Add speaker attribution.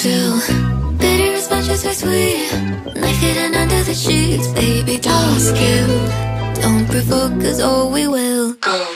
Speaker 1: still Bitter as much as are sweet. Knife hidden under the sheets Baby, don't Don't provoke, cause oh, we will. Go.